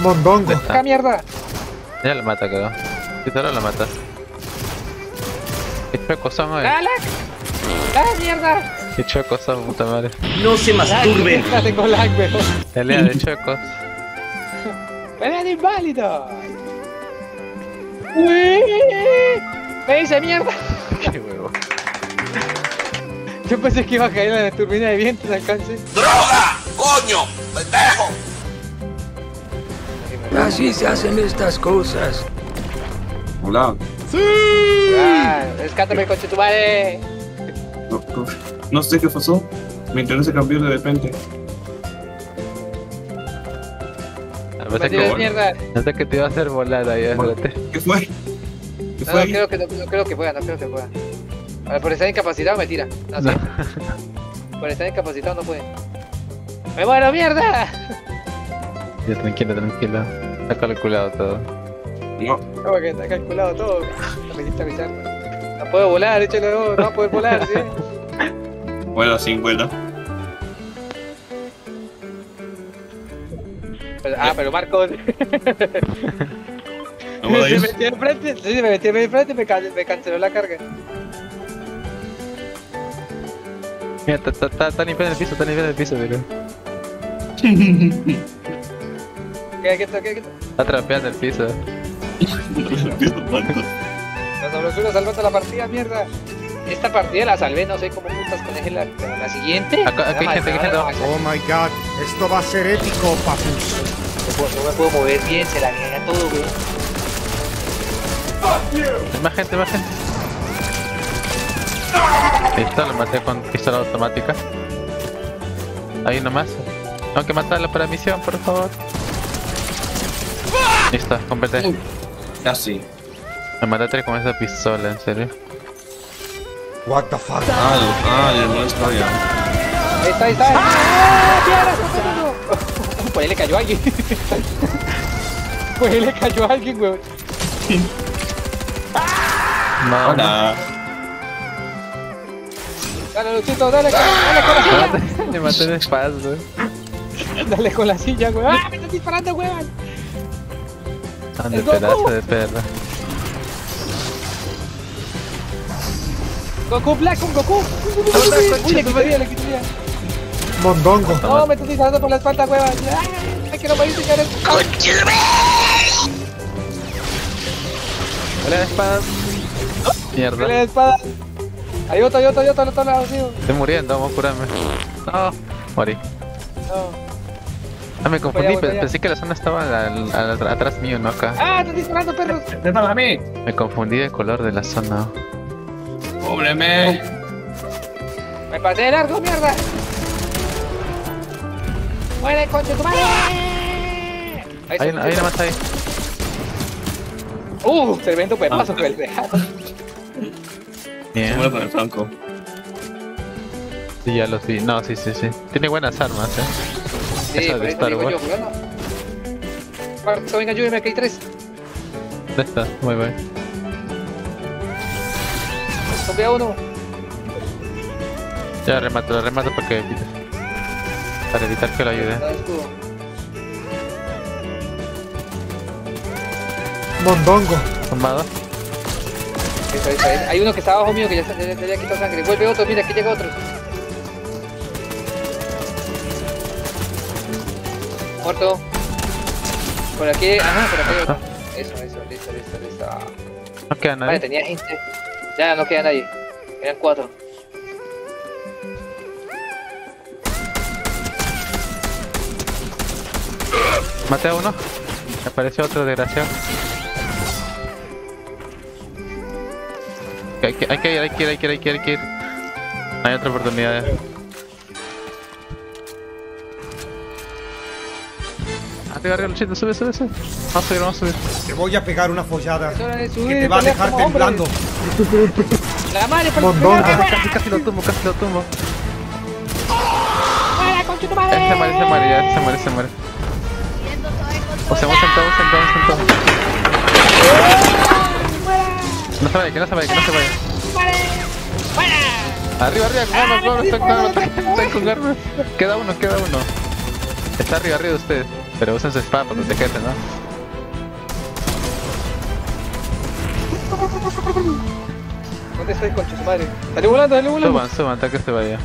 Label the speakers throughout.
Speaker 1: Mondongo.
Speaker 2: ¡Acá mierda!
Speaker 3: Ya la mata, creo. Si solo la mata. Qué chuecos son, hoy.
Speaker 2: ¡Dale! ¡Ah, mierda!
Speaker 3: Qué chuecos son, puta madre.
Speaker 4: No se masturben.
Speaker 2: ¡Ah, tengo lag, weón!
Speaker 3: Pelea de chuecos.
Speaker 2: ¡Pelea de inválido! ¡Uy! ¡Me dice mierda!
Speaker 3: Qué huevo.
Speaker 2: Yo pensé que iba a caer en la turbina de viento en alcance.
Speaker 5: ¡Droga! ¡Coño! ¡Pendejo!
Speaker 4: Así se hacen estas cosas.
Speaker 6: Hola.
Speaker 2: ¡Ah! ¡Rescátame, coche tu madre!
Speaker 6: No, no- no sé qué pasó. Mi internet se cambió de repente.
Speaker 3: A
Speaker 2: ¡Me de
Speaker 3: que,
Speaker 2: mierda!
Speaker 3: pensé que te iba a hacer volar ahí, espérate.
Speaker 6: ¿Qué fue? ¿Qué
Speaker 2: No,
Speaker 6: fue?
Speaker 2: no
Speaker 6: ahí?
Speaker 2: creo que, no, no creo que pueda, no creo que pueda. A ver, por estar incapacitado me tira. No sé. Por estar incapacitado no puede. ¡Me muero, mierda!
Speaker 3: Ya, tranquilo, tranquilo. Está calculado todo.
Speaker 6: No,
Speaker 2: ¿Cómo que está calculado todo? No me. No puedo volar, échale no, no va a poder volar, ¿sí?
Speaker 6: vuela sin vuela.
Speaker 2: Pero- ah, pero Marcos.
Speaker 6: No puedo
Speaker 2: se metió enfrente, sí, se me metió enfrente y me, can- me canceló la carga.
Speaker 3: Mira, está, está, está, está limpiando el piso, está limpiando el piso, pero.
Speaker 2: ¿Qué, qué, qué, qué?
Speaker 3: Está trapeando el piso.
Speaker 2: La sabrosura salvando la partida, mierda. Esta partida la salvé, no sé cómo putas con la, la siguiente.
Speaker 3: Acá- gente, aquí hay gente abajo.
Speaker 1: Oh my god. Esto va a ser épico, papus.
Speaker 2: No, me puedo mover bien, se la gana todo,
Speaker 3: más gente, más gente. Listo, lo maté con pistola automática. Ahí nomás. Tengo que matarlo para misión, por favor. Listo, completé.
Speaker 6: Casi.
Speaker 3: Me mataste con esa pistola, en serio.
Speaker 1: What the fuck?
Speaker 6: Ah, ah, modo historia.
Speaker 2: Ahí está, ahí está. ¡Ah, está pasando! Por ahí le cayó a alguien. Por ahí le cayó a alguien, güey.
Speaker 3: No,
Speaker 6: Hola.
Speaker 2: Dale, Luchito, dale, dale con la silla.
Speaker 3: no. Le maté de güey.
Speaker 2: Dale con la silla, güey. ¡Ah, me están disparando, güey!
Speaker 3: Ande pedazo de perro.
Speaker 2: Goku Black con Goku. Uy, le.
Speaker 1: Mondongo.
Speaker 2: No, me están disparando por la espalda, güey. ¡Ay, que no me dice que eres!
Speaker 3: Espadas.
Speaker 2: ¡Pelea
Speaker 3: Mierda.
Speaker 2: de espada! Hay otro, hay otro, hay otro al otro lado, tío.
Speaker 3: Estoy muriendo, vamos a curarme. No, morí.
Speaker 2: No.
Speaker 3: Ah, me confundí,
Speaker 2: Voy voy
Speaker 3: pensé que la zona estaba al- al- atrás mío, no acá.
Speaker 2: ¡Ah, están disparando, perros!
Speaker 6: ¡Déjala a mí!
Speaker 3: Me confundí de color de la zona.
Speaker 6: ¡Pobre me!
Speaker 2: ¡Me pasé de largo, mierda! ¡Muere, coche, tu madre! Ahí
Speaker 3: Ahí,
Speaker 2: está,
Speaker 3: ahí nomás ahí.
Speaker 2: ¡Uh! Tremendo pepazo, güey.
Speaker 6: Se
Speaker 3: Bien.
Speaker 6: muere con el franco.
Speaker 3: Sí, ya los vi. No, sí, sí, sí. Tiene buenas armas, eh.
Speaker 2: Sí,
Speaker 3: Esa de
Speaker 2: eso
Speaker 3: Star
Speaker 2: yo,
Speaker 3: Wars.
Speaker 2: Cuarto, venga, ayúdeme, aquí hay tres.
Speaker 3: ¿Dónde está? Muy bien.
Speaker 2: Tomé a uno.
Speaker 3: Ya remato, lo remato para que para evitar que lo ayude.
Speaker 1: Mondongo.
Speaker 2: Ahí está, ahí. Hay uno que está abajo mío que ya, ya, ya le quitó sangre. Vuelve otro, mira, aquí llega otro. Muerto. Por aquí, ajá, por aquí otro. Eso, eso, listo, listo, listo.
Speaker 3: No queda
Speaker 2: Vale,
Speaker 3: nadie.
Speaker 2: tenía gente. Ya no queda nadie. Eran cuatro.
Speaker 3: Maté a uno. Me apareció otro desgraciado. Hay que, hay que ir, hay que ir, hay que ir, hay que ir, hay que ir. Hay otra oportunidad. Arriba, arriba, Luchito, sube, sube, sube. Vamos a subir, vamos a subir.
Speaker 1: Te voy a pegar una follada que te va a dejar temblando.
Speaker 2: La madre, por
Speaker 1: Mondongo.
Speaker 3: Casi, casi lo tumbo, casi lo tumbo.
Speaker 2: ¡Para, concha tu
Speaker 3: Ya se muere,
Speaker 2: madre!
Speaker 3: se muere, ya se muere, se muere. O sea, vamos sentados, sentados, sentados. No se vaya, que no se vaya, que no se vaya. Arriba, arriba, con armas, con con armas, con armas. Queda uno, queda uno. Está arriba, arriba de ustedes. Pero usen su espada para protegerse, ¿no?
Speaker 2: ¿Dónde estáis, concha su madre? Salió volando, salió volando.
Speaker 3: Suban, suban, hasta que se vaya.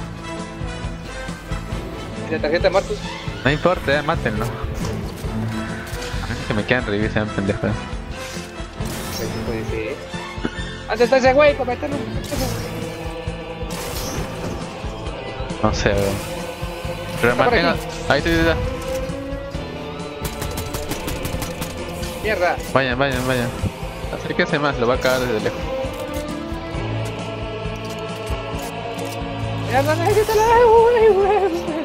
Speaker 2: ¿Y la tarjeta de Marcus?
Speaker 3: No importa, eh, mátenlo. Que me quieran revivir, sean pendejos.
Speaker 2: Antes está ese güey, coméntalo.
Speaker 3: No sé, weón. Pero mantenga. Ahí está, ahí
Speaker 2: Mierda.
Speaker 3: Vayan, vayan, vayan. Acérquense más, lo va a cagar desde lejos.
Speaker 2: Mierda, necesito la güey, güey.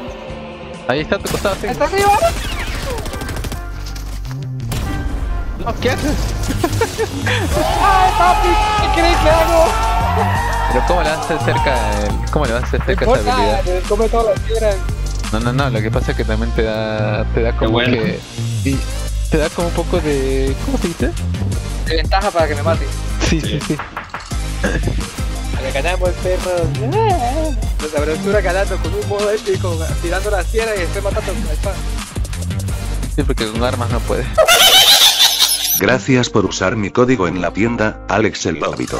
Speaker 3: Ahí está a tu costado, sí.
Speaker 2: ¡Está arriba!
Speaker 3: No, ¿qué haces?
Speaker 2: ¡Ay, papi! ¿Qué crees que hago?
Speaker 3: Pero ¿cómo le vas a hacer cerca el... ¿Cómo le vas a hacer cerca esa habilidad?
Speaker 2: me come todas las piedras.
Speaker 3: No, no, no, lo que pasa es que también te da, te da como
Speaker 6: bueno.
Speaker 3: que... te da como un poco de... ¿Cómo se dice?
Speaker 2: De ventaja para que me mate.
Speaker 3: Sí, sí, sí.
Speaker 2: Le ganamos, perros. Los aventura ganando con un modo épico, tirando la sierra y después matando con la espada.
Speaker 3: Sí, porque con armas no puede.
Speaker 7: Gracias por usar mi código en la tienda, Alex el Lobito.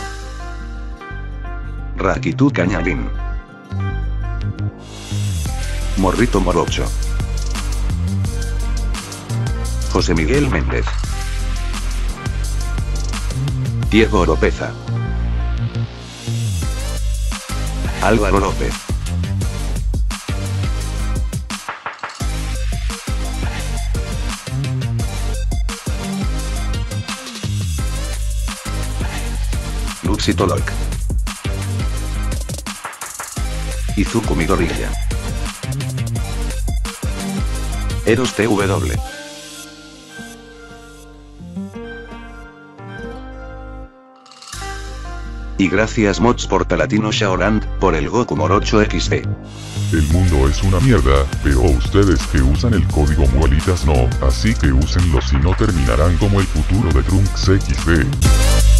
Speaker 7: Rakitu Cañalín. Morrito Morocho. José Miguel Méndez. Diego Oropeza. Álvaro López. Luxito Loik. Izuku Midoriya. Eros TW. Y gracias Mods por Talatino Shaoran, por el Goku Morocho XD.
Speaker 8: El mundo es una mierda, pero ustedes que usan el código Muelitas no, así que úsenlo si no terminarán como el futuro de Trunks XD.